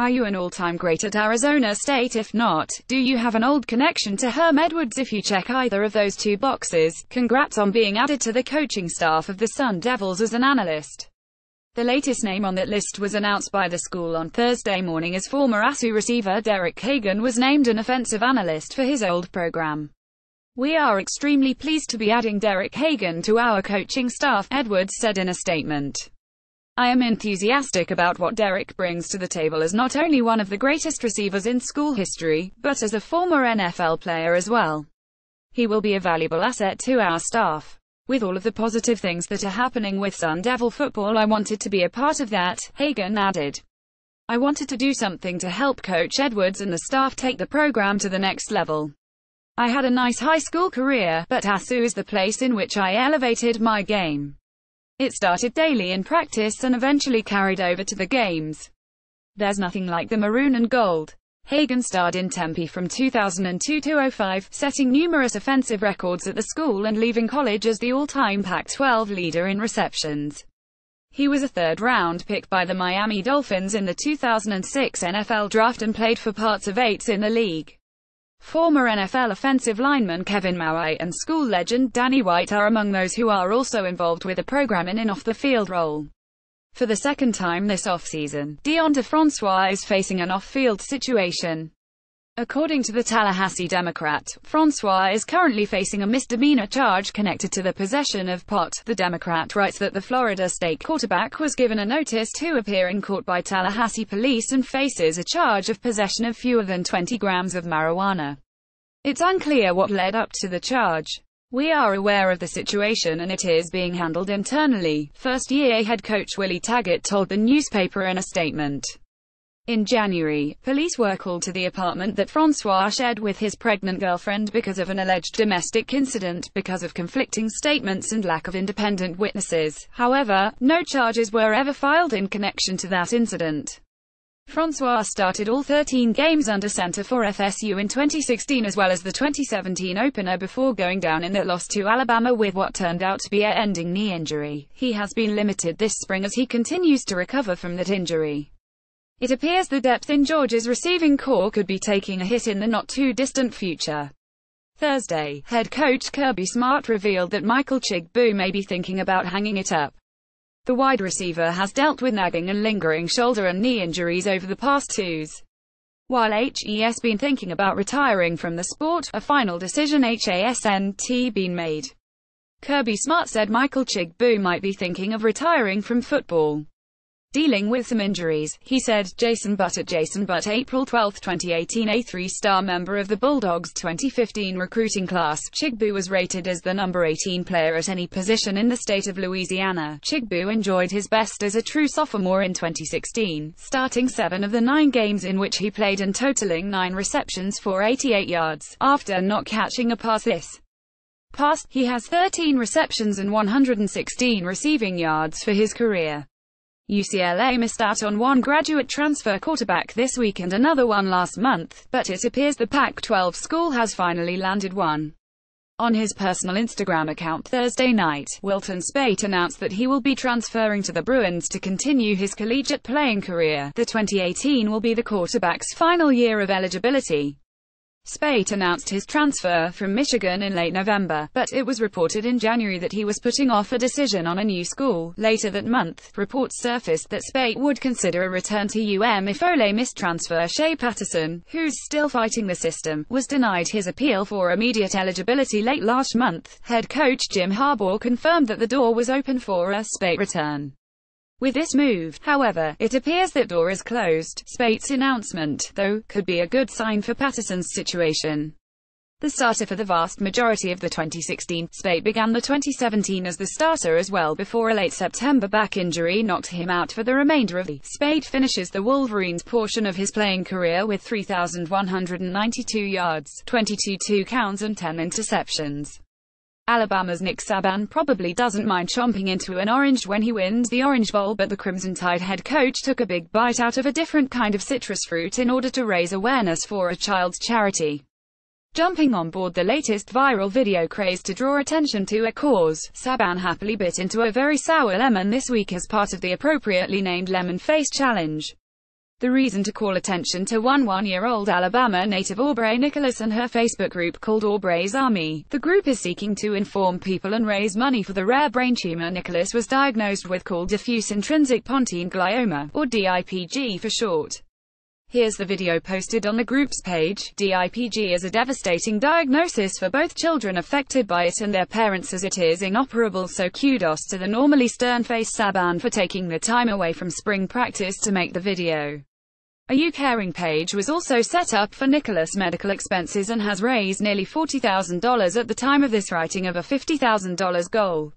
Are you an all-time great at Arizona State? If not, do you have an old connection to Herm Edwards? If you check either of those two boxes, congrats on being added to the coaching staff of the Sun Devils as an analyst. The latest name on that list was announced by the school on Thursday morning as former ASU receiver Derek Hagan was named an offensive analyst for his old program. We are extremely pleased to be adding Derek Hagan to our coaching staff, Edwards said in a statement. I am enthusiastic about what Derek brings to the table as not only one of the greatest receivers in school history, but as a former NFL player as well. He will be a valuable asset to our staff. With all of the positive things that are happening with Sun Devil football I wanted to be a part of that, Hagan added. I wanted to do something to help Coach Edwards and the staff take the program to the next level. I had a nice high school career, but ASU is the place in which I elevated my game. It started daily in practice and eventually carried over to the games. There's nothing like the maroon and gold. Hagan starred in Tempe from 2002 to 05, setting numerous offensive records at the school and leaving college as the all-time Pac-12 leader in receptions. He was a third-round pick by the Miami Dolphins in the 2006 NFL Draft and played for parts of eights in the league. Former NFL offensive lineman Kevin Mawae and school legend Danny White are among those who are also involved with the program in an off-the-field role. For the second time this offseason, Deondre Francois is facing an off-field situation. According to the Tallahassee Democrat, Francois is currently facing a misdemeanor charge connected to the possession of pot. The Democrat writes that the Florida State quarterback was given a notice to appear in court by Tallahassee police and faces a charge of possession of fewer than 20 grams of marijuana. It's unclear what led up to the charge. We are aware of the situation and it is being handled internally, first-year head coach Willie Taggart told the newspaper in a statement. In January, police were called to the apartment that Francois shared with his pregnant girlfriend because of an alleged domestic incident, because of conflicting statements and lack of independent witnesses. However, no charges were ever filed in connection to that incident. Francois started all 13 games under center for FSU in 2016 as well as the 2017 opener before going down in that loss to Alabama with what turned out to be a ending knee injury. He has been limited this spring as he continues to recover from that injury. It appears the depth in Georgia's receiving corps could be taking a hit in the not-too-distant future. Thursday, head coach Kirby Smart revealed that Michael Chigbu may be thinking about hanging it up. The wide receiver has dealt with nagging and lingering shoulder and knee injuries over the past twos. While HES has been thinking about retiring from the sport, a final decision HASNT been made. Kirby Smart said Michael Chigbu might be thinking of retiring from football dealing with some injuries, he said. Jason Butt at Jason Butt April 12, 2018 A three-star member of the Bulldogs 2015 recruiting class, Chigbu was rated as the number 18 player at any position in the state of Louisiana. Chigbu enjoyed his best as a true sophomore in 2016, starting seven of the nine games in which he played and totaling nine receptions for 88 yards, after not catching a pass this past, he has 13 receptions and 116 receiving yards for his career. UCLA missed out on one graduate transfer quarterback this week and another one last month, but it appears the Pac-12 school has finally landed one. On his personal Instagram account Thursday night, Wilton Speight announced that he will be transferring to the Bruins to continue his collegiate playing career. The 2018 will be the quarterback's final year of eligibility. Speight announced his transfer from Michigan in late November, but it was reported in January that he was putting off a decision on a new school. Later that month, reports surfaced that Speight would consider a return to UM if Ole Miss transfer Shea Patterson, who's still fighting the system, was denied his appeal for immediate eligibility late last month. Head coach Jim Harbaugh confirmed that the door was open for a Speight return. With this move, however, it appears that door is closed. Speight's announcement, though, could be a good sign for Patterson's situation. The starter for the vast majority of the 2016, Speight began the 2017 as the starter as well before a late September back injury knocked him out for the remainder of the. Speight finishes the Wolverines portion of his playing career with 3,192 yards, 22 two counts and 10 interceptions. Alabama's Nick Saban probably doesn't mind chomping into an orange when he wins the Orange Bowl but the Crimson Tide head coach took a big bite out of a different kind of citrus fruit in order to raise awareness for a child's charity. Jumping on board the latest viral video craze to draw attention to a cause, Saban happily bit into a very sour lemon this week as part of the appropriately named Lemon Face Challenge. The reason to call attention to one one-year-old Alabama native Aubrey Nicholas and her Facebook group called Aubrey's Army. The group is seeking to inform people and raise money for the rare brain tumor Nicholas was diagnosed with called diffuse intrinsic pontine glioma, or DIPG for short. Here's the video posted on the group's page. DIPG is a devastating diagnosis for both children affected by it and their parents as it is inoperable so kudos to the normally stern-faced Saban for taking the time away from spring practice to make the video. A YouCaring page was also set up for Nicholas' medical expenses and has raised nearly $40,000 at the time of this writing of a $50,000 goal.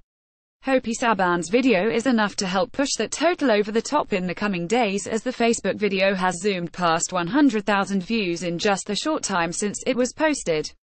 Hopi Saban's video is enough to help push that total over the top in the coming days as the Facebook video has zoomed past 100,000 views in just the short time since it was posted.